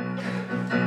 Música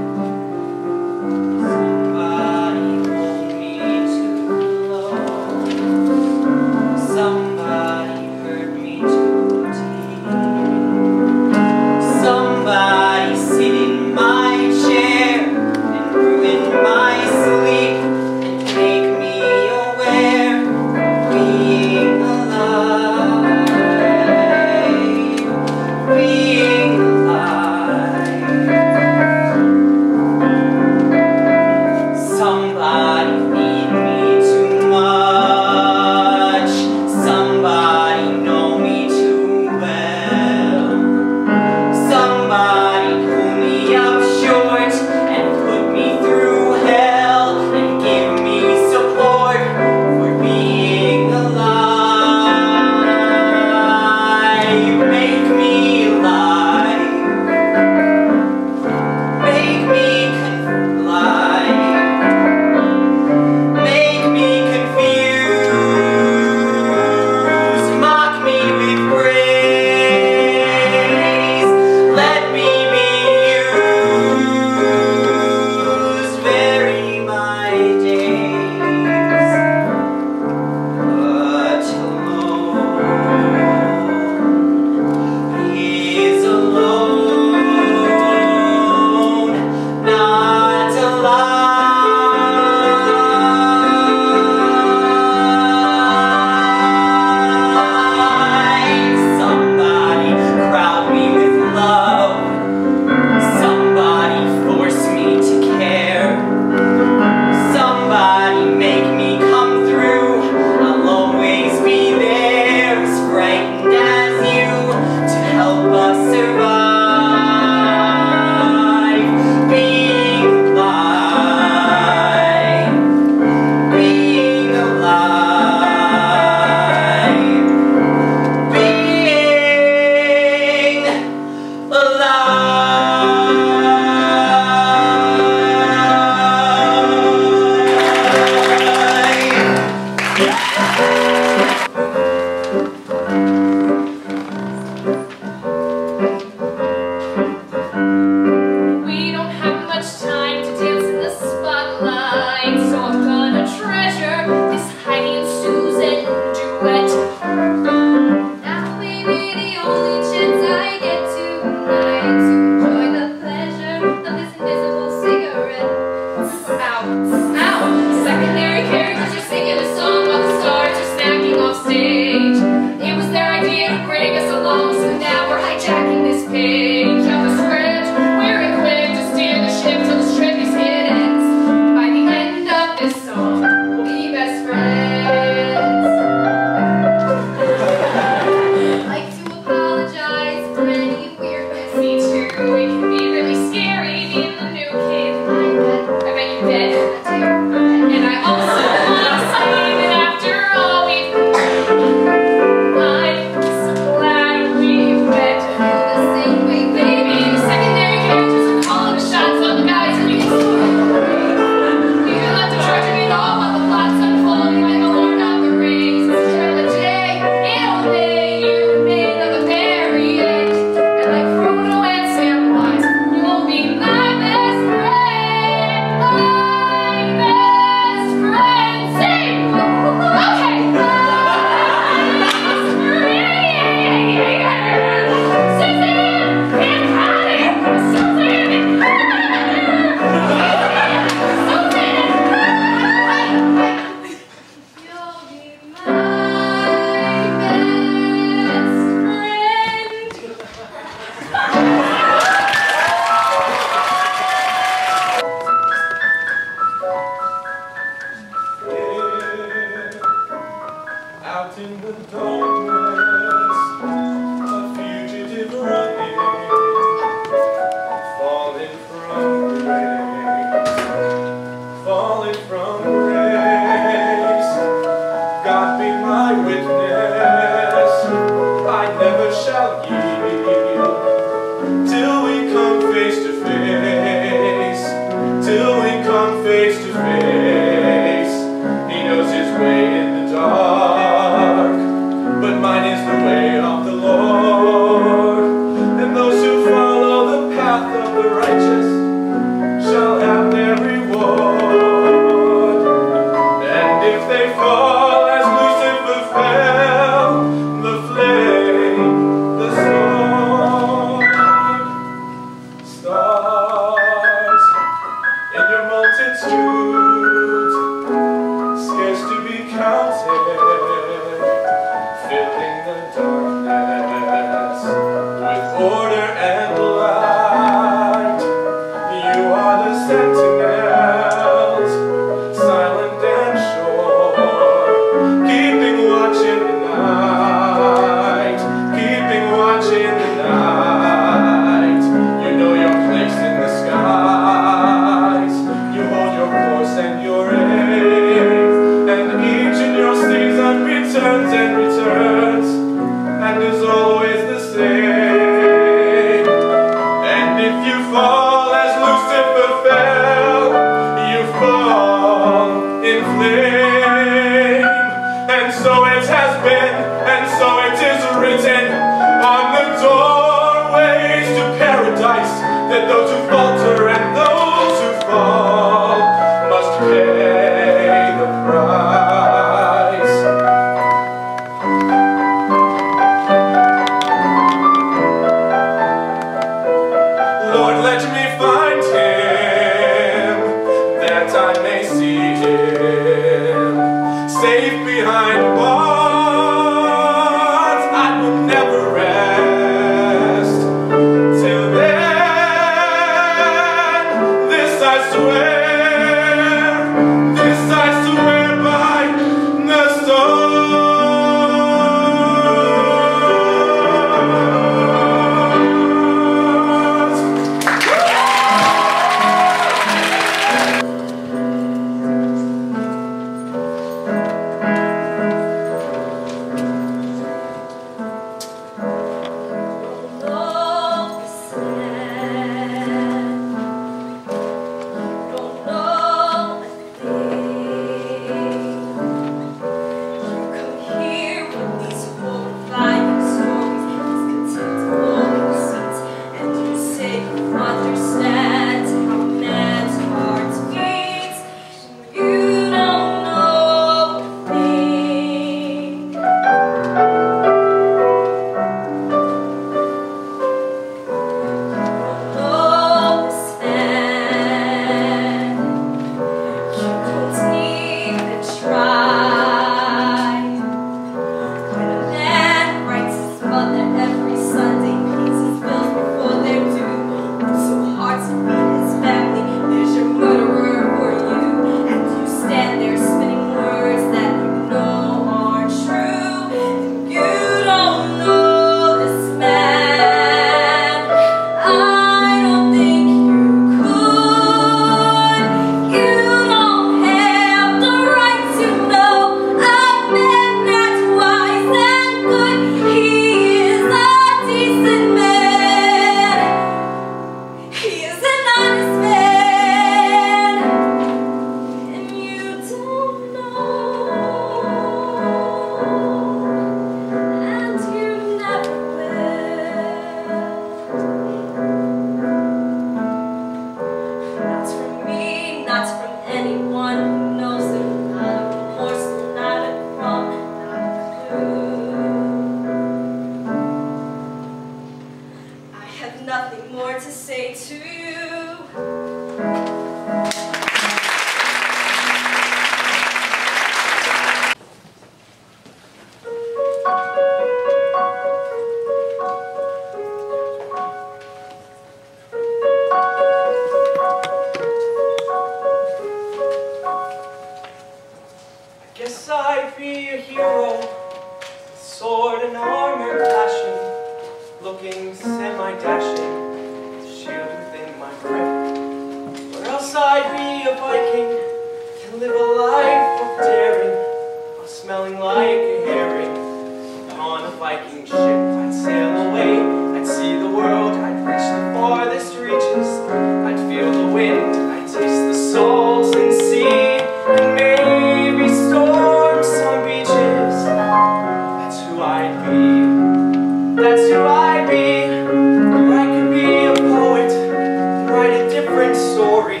story,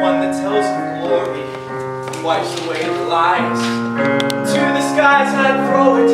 one that tells of glory and wipes away the lies. To the skies I throw it,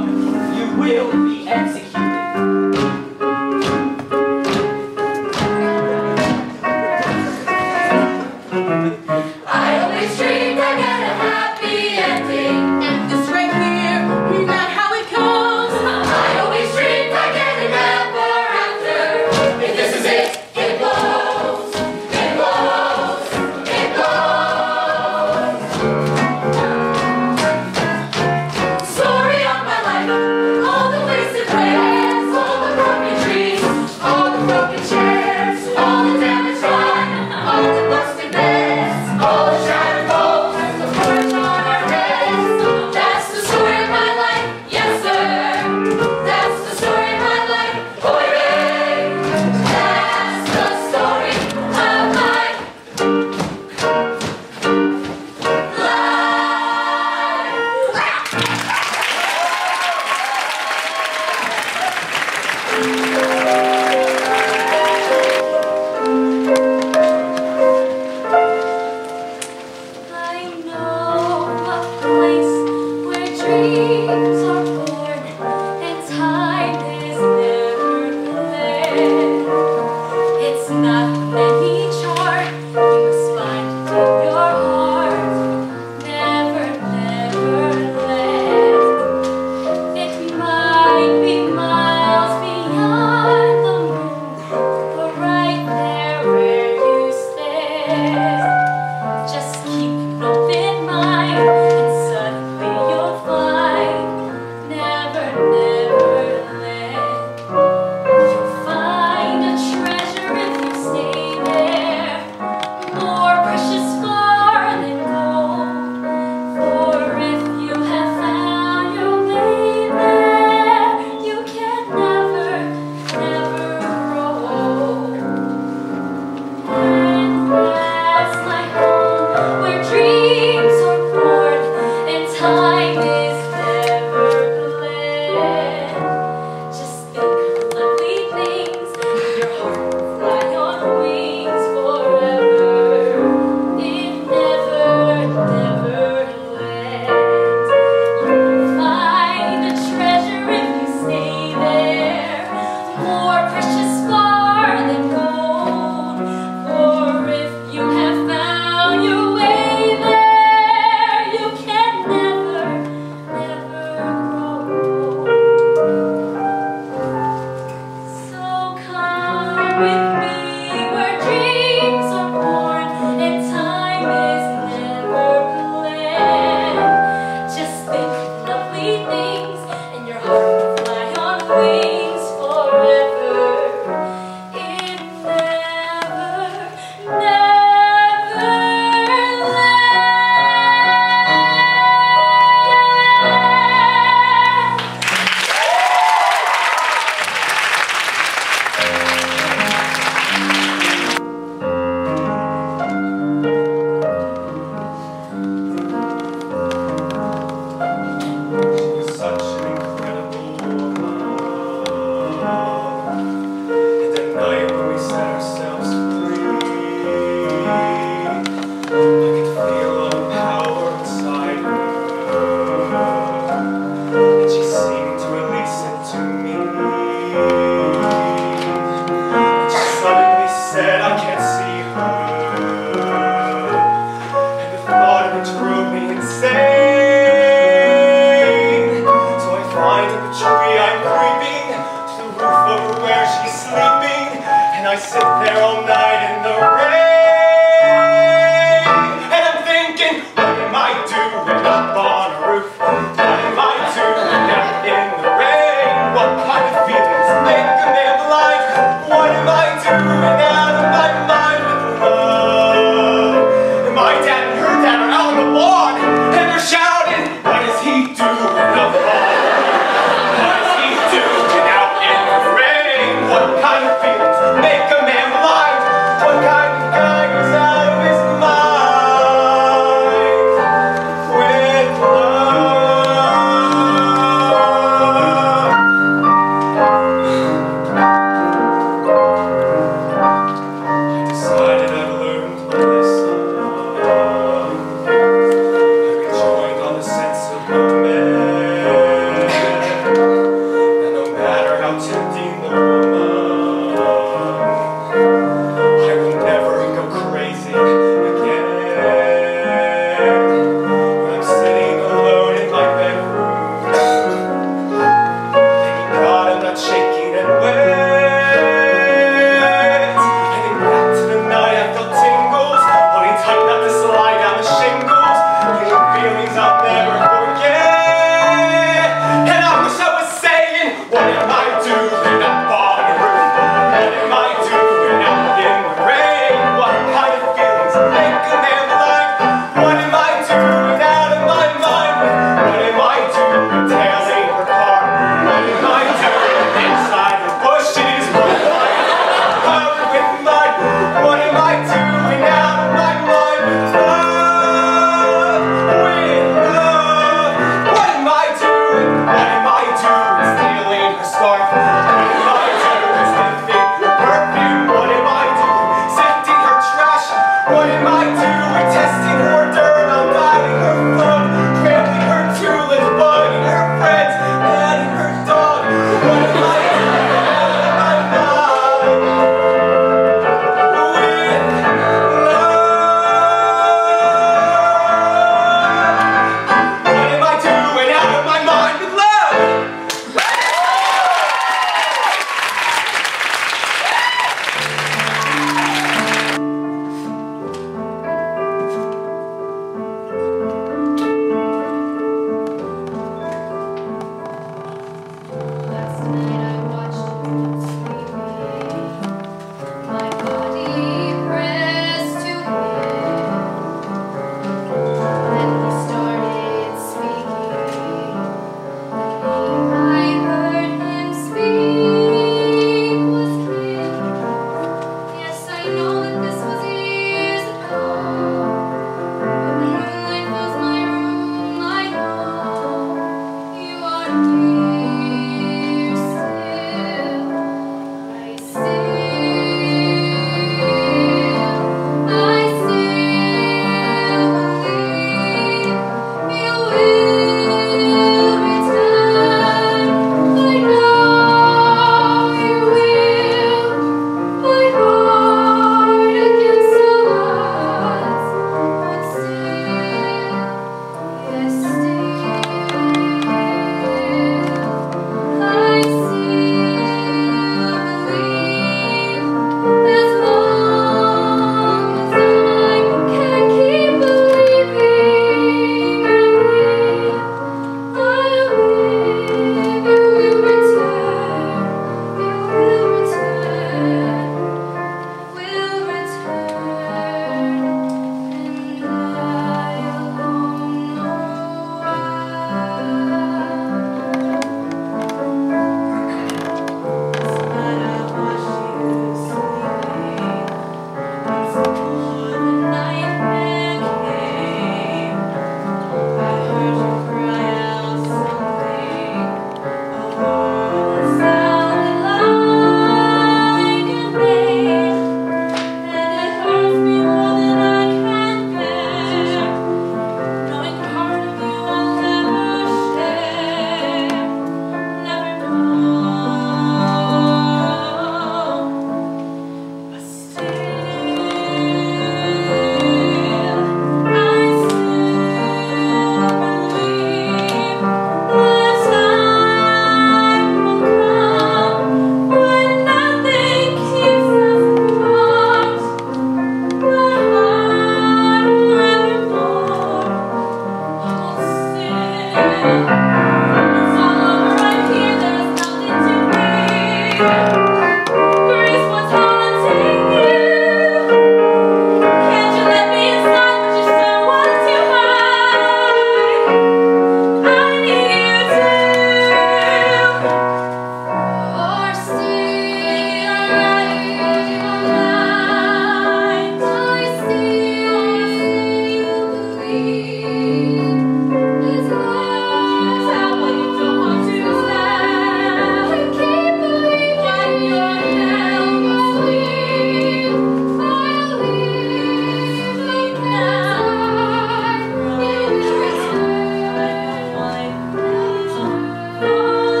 you will be